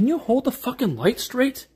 Can you hold the fucking light straight?